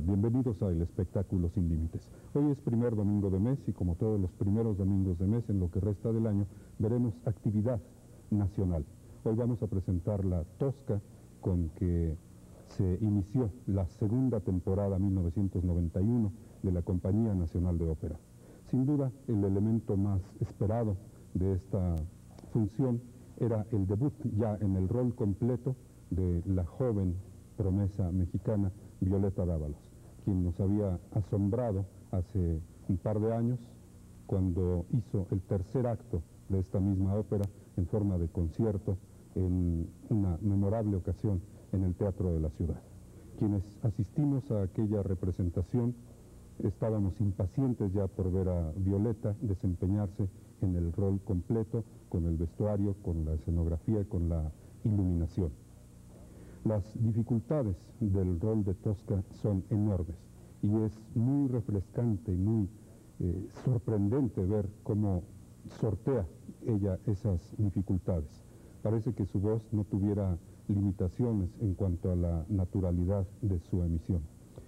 Bienvenidos a El Espectáculo Sin Límites. Hoy es primer domingo de mes y como todos los primeros domingos de mes en lo que resta del año, veremos actividad nacional. Hoy vamos a presentar la Tosca con que se inició la segunda temporada 1991 de la Compañía Nacional de Ópera. Sin duda, el elemento más esperado de esta función era el debut ya en el rol completo de la joven promesa mexicana Violeta Dávalos, quien nos había asombrado hace un par de años cuando hizo el tercer acto de esta misma ópera en forma de concierto en una memorable ocasión en el Teatro de la Ciudad. Quienes asistimos a aquella representación estábamos impacientes ya por ver a Violeta desempeñarse en el rol completo, con el vestuario, con la escenografía, con la iluminación. Las dificultades del rol de Tosca son enormes y es muy refrescante y muy eh, sorprendente ver cómo sortea ella esas dificultades. Parece que su voz no tuviera limitaciones en cuanto a la naturalidad de su emisión.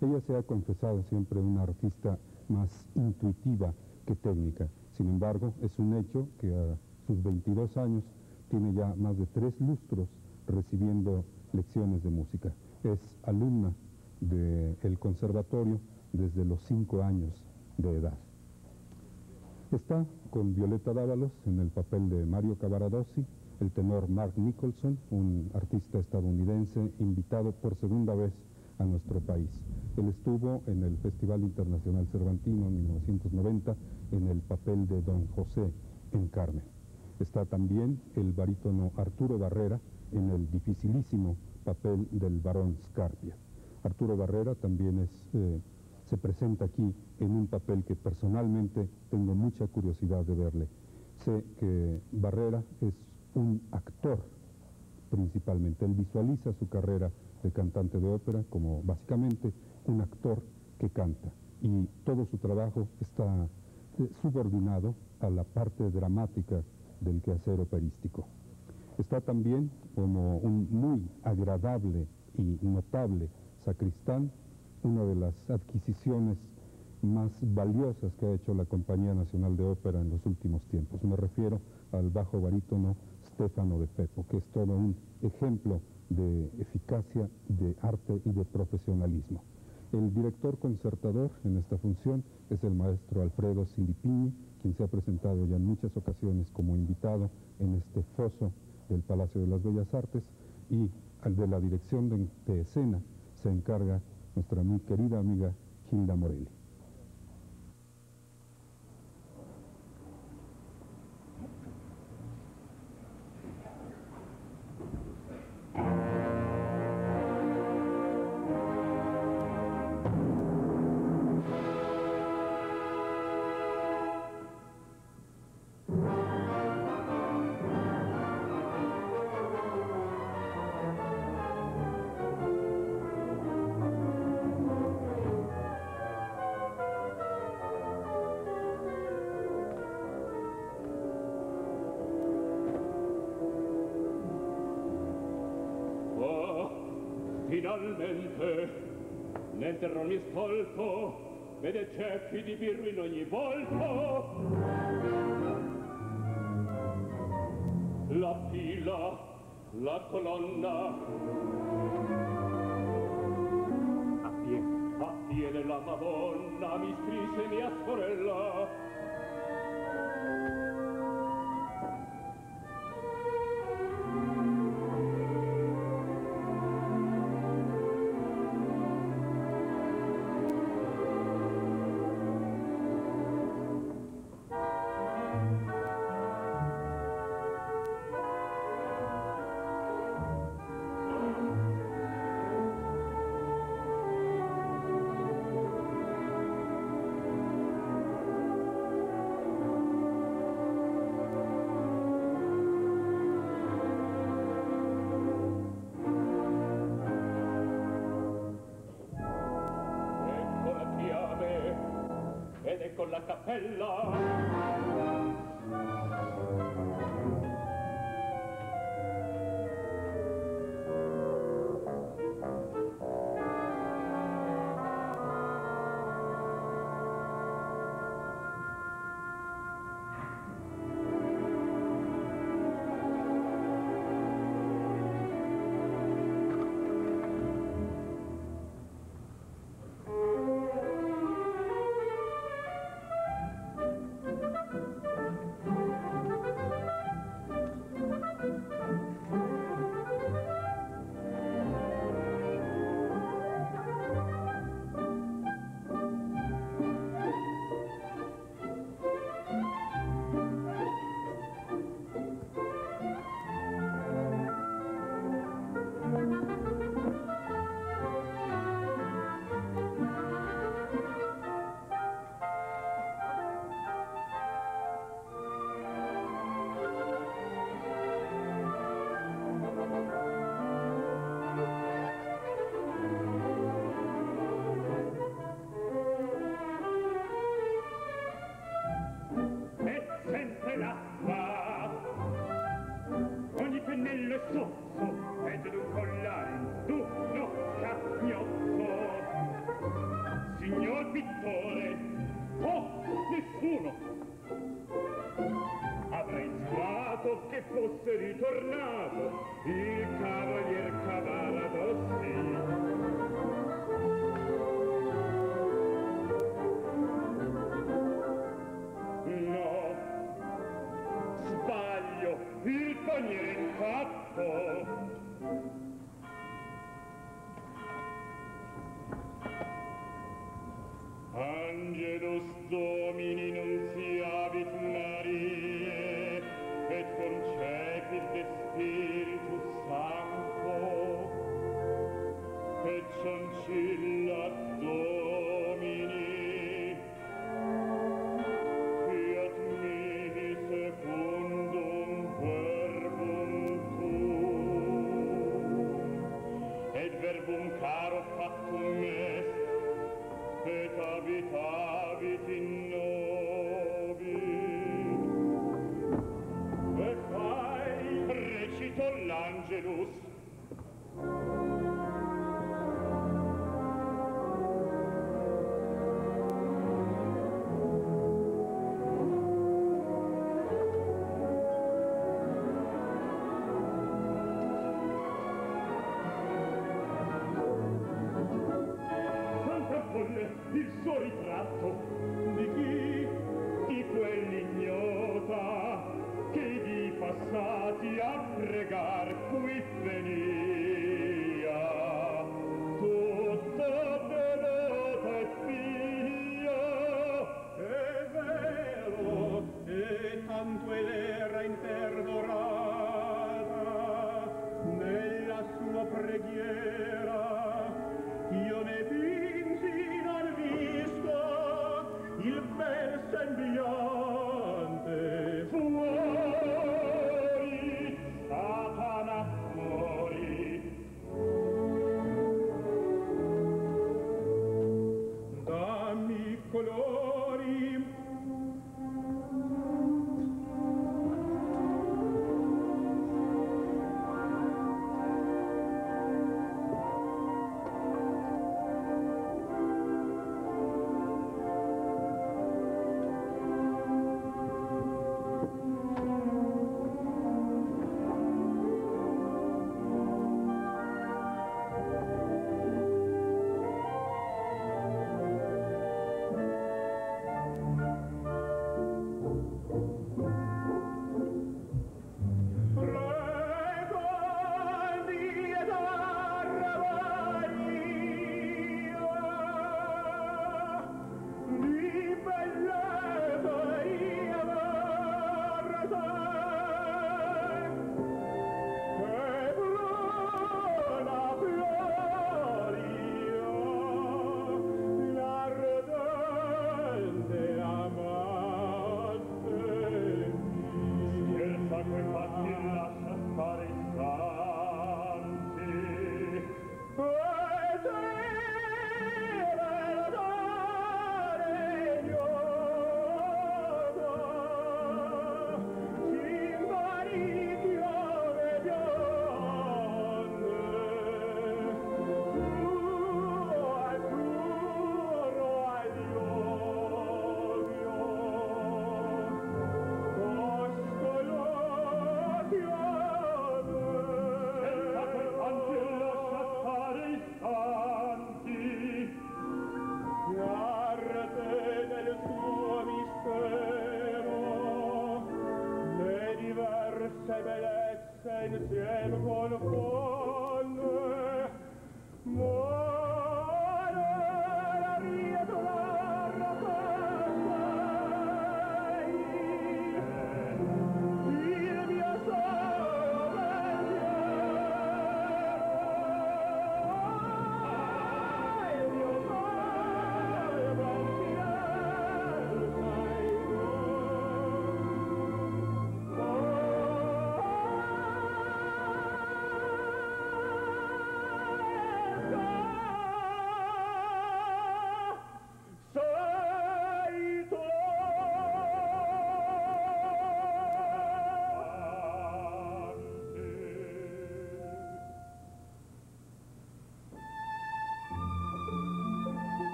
Ella se ha confesado siempre una artista más intuitiva que técnica. Sin embargo, es un hecho que a sus 22 años tiene ya más de tres lustros recibiendo lecciones de música. Es alumna del conservatorio desde los cinco años de edad. Está con Violeta Dávalos en el papel de Mario Cavaradossi, el tenor Mark Nicholson, un artista estadounidense invitado por segunda vez a nuestro país. Él estuvo en el Festival Internacional Cervantino en 1990 en el papel de Don José en Carmen. Está también el barítono Arturo Barrera en el dificilísimo papel del barón Scarpia. Arturo Barrera también es, eh, se presenta aquí en un papel que personalmente tengo mucha curiosidad de verle. Sé que Barrera es un actor principalmente. Él visualiza su carrera de cantante de ópera como básicamente un actor que canta y todo su trabajo está eh, subordinado a la parte dramática del quehacer operístico. Está también como un muy agradable y notable sacristán, una de las adquisiciones más valiosas que ha hecho la Compañía Nacional de Ópera en los últimos tiempos. Me refiero al bajo barítono Stefano de Pepo, que es todo un ejemplo de eficacia, de arte y de profesionalismo. El director concertador en esta función es el maestro Alfredo Silipini, quien se ha presentado ya en muchas ocasiones como invitado en este foso del Palacio de las Bellas Artes y al de la dirección de, escena se encarga nuestra muy querida amiga Gilda Morelli. vede ceppi di birro in ogni volto. La pila, la colonna. Appiene appiene la madonna mi scrisse mia sorella. cappella. ritornare genus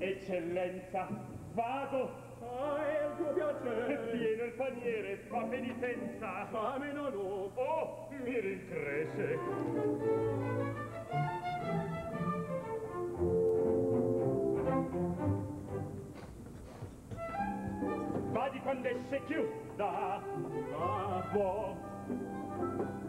Eccellenza, vado. Ah, è il tuo piacere. Viene il paniere, fa penitenza. Fame non ho. Oh, mi rincresce. Vadi quando esce chiuda. Ah, Buon.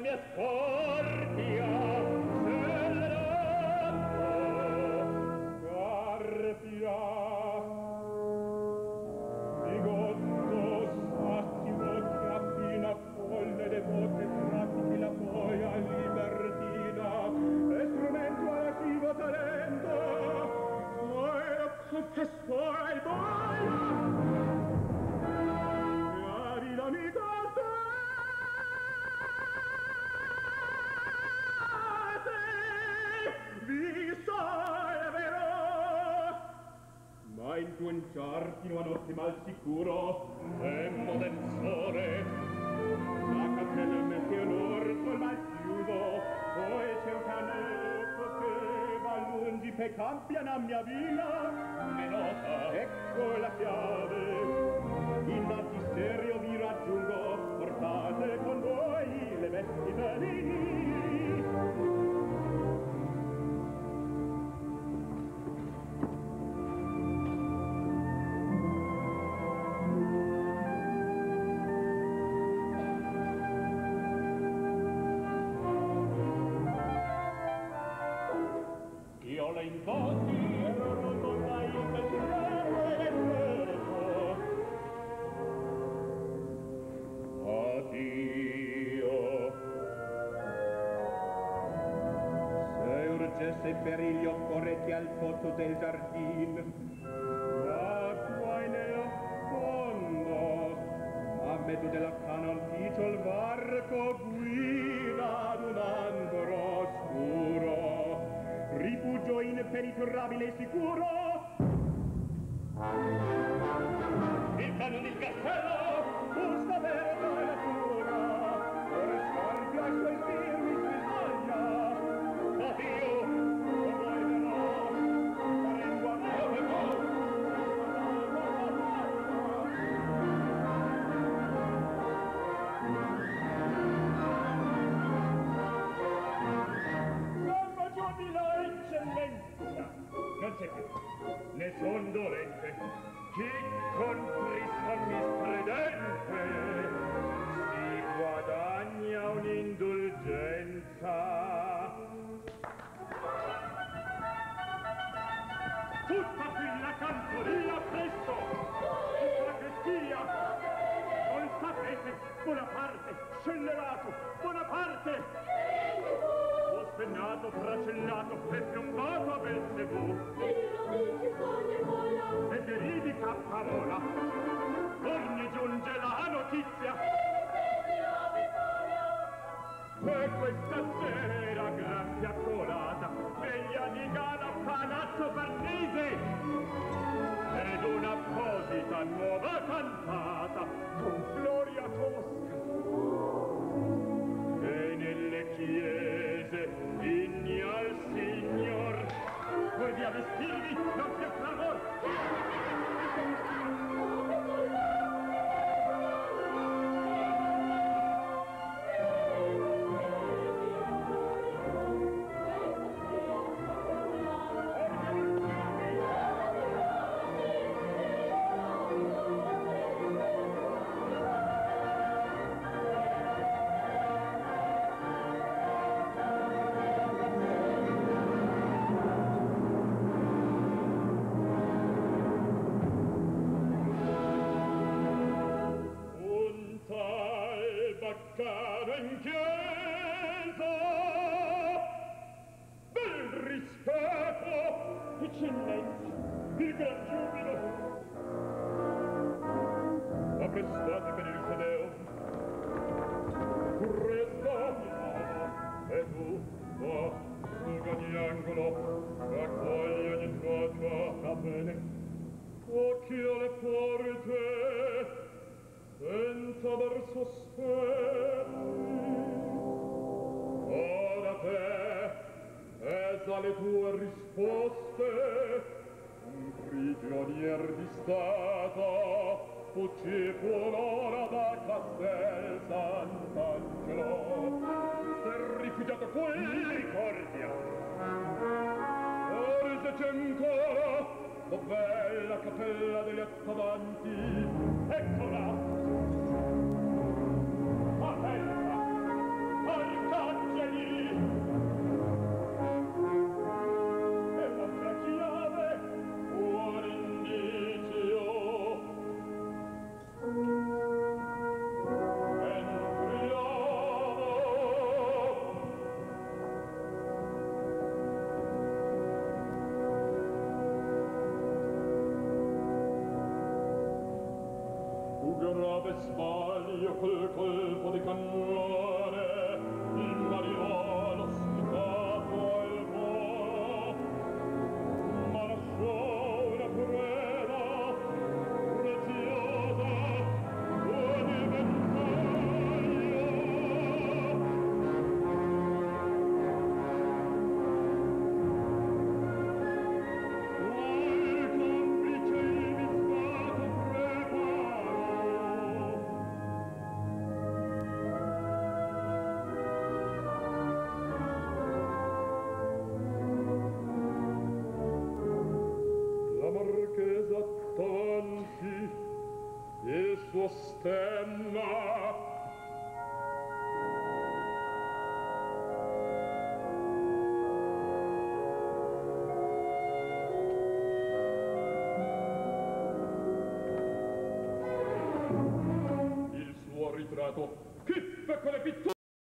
minha sguanciar fino a notte mal sicuro tempo del sole. La cappella meteor col mal chiudo, poi c'è un canetto che va lungi per campiana mia villa. Menota ecco la chiave in magisterio vi raggiungo. Portate con voi le vesti belli se perigli occorretti al posto del giardin. L'acqua in fondo, a mezzo della canonticio il varco guida ad un angolo oscuro, rifugio inperiturabile e sicuro. Il canon il castello, un sapere E questa sera, graffia colata, veglia di gala Palazzo Farnese! Ed un'apposita nuova cantata, con Floria Costa, alle tue risposte un prigionier di stato fuggì fuora da Castel Sant'Angelo. Per rifugiato qui ricordia forse c'è ancora la bella cappella degli attavanti? Eccola! Attenta arcangeli grave sbaglio col colpo di cannone in marione.